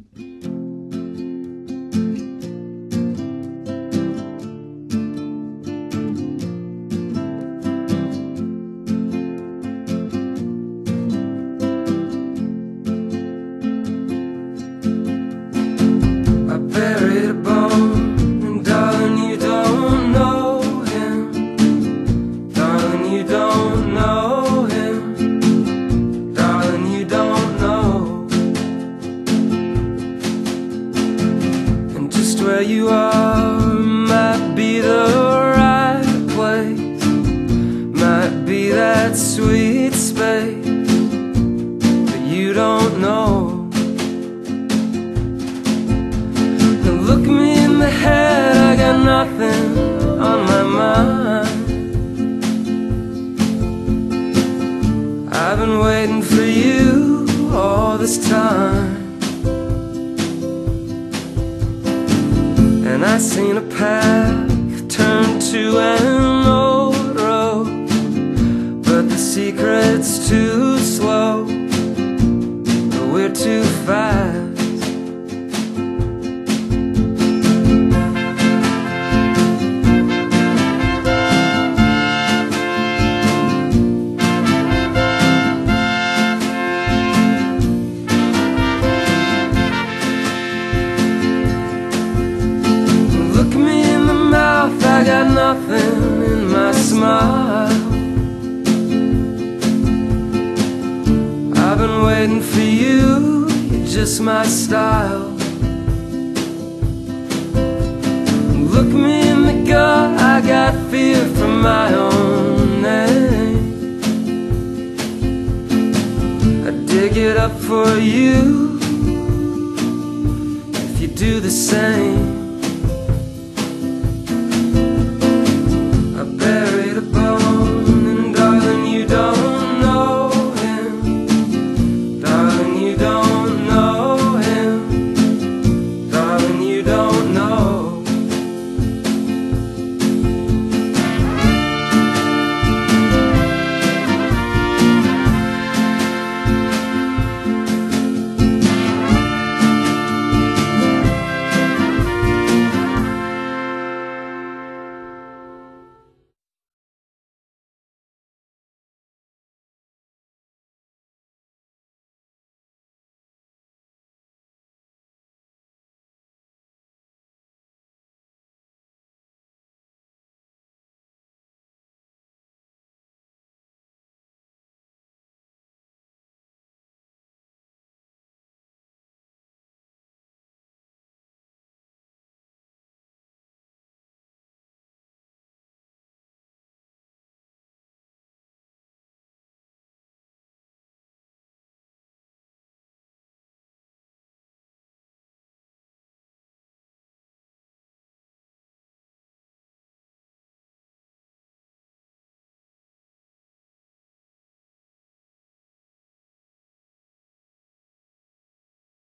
I where you are might be the right place, might be that sweet space, but you don't know. Now look me in the head, I got nothing on my mind. I've been waiting for you all this time. Seen a path I got nothing in my smile. I've been waiting for you, you're just my style. Look me in the gut, I got fear from my own name. I dig it up for you if you do the same.